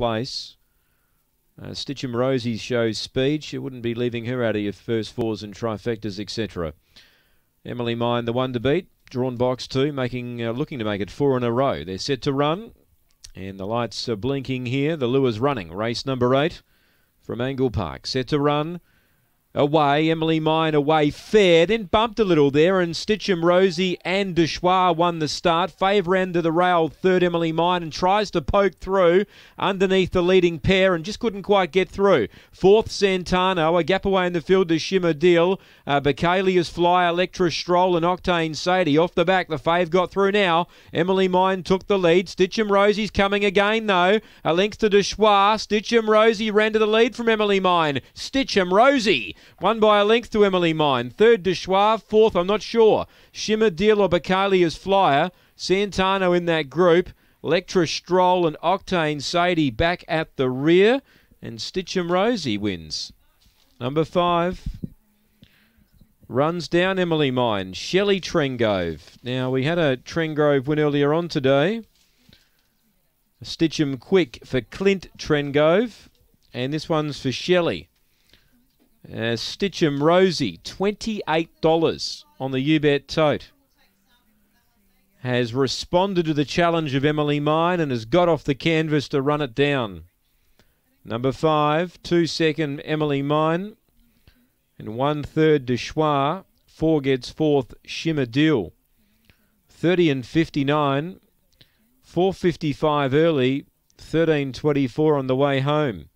place. Uh, Stitchem Rosie shows speed. She wouldn't be leaving her out of your first fours and trifectas, etc. Emily Mine, the one to beat. Drawn box two, making uh, looking to make it four in a row. They're set to run, and the lights are blinking here. The lure's running. Race number eight from Angle Park, set to run. Away, Emily Mine away fair, then bumped a little there, and Stitchem Rosie and Deschwa won the start. Favour end of the rail, third Emily Mine, and tries to poke through underneath the leading pair and just couldn't quite get through. Fourth, Santano, a gap away in the field to Shimmer Deal. Uh, Bacalia's Fly, Electra Stroll, and Octane Sadie. Off the back, the fave got through now. Emily Mine took the lead. Stitchem Rosie's coming again, though. A length to Deschwa. Stitchem Rosie ran to the lead from Emily Mine. Stitchem Rosie. One by a length to Emily Mine. Third, Deschwa. Fourth, I'm not sure. Shimmer Deal or Bacalia's Flyer. Santano in that group. Electra Stroll and Octane Sadie back at the rear. And Stitchem Rosie wins. Number five. Runs down Emily Mine. Shelley Trengove. Now, we had a Trengove win earlier on today. Stitchem Quick for Clint Trengove. And this one's for Shelley. Uh, Stitchem Rosie, $28 on the Ubet tote. Has responded to the challenge of Emily Mine and has got off the canvas to run it down. Number five, two second Emily Mine, and one third Deschwa. Four gets fourth Shimmer Deal. 30 and 59, 455 early, 13.24 on the way home.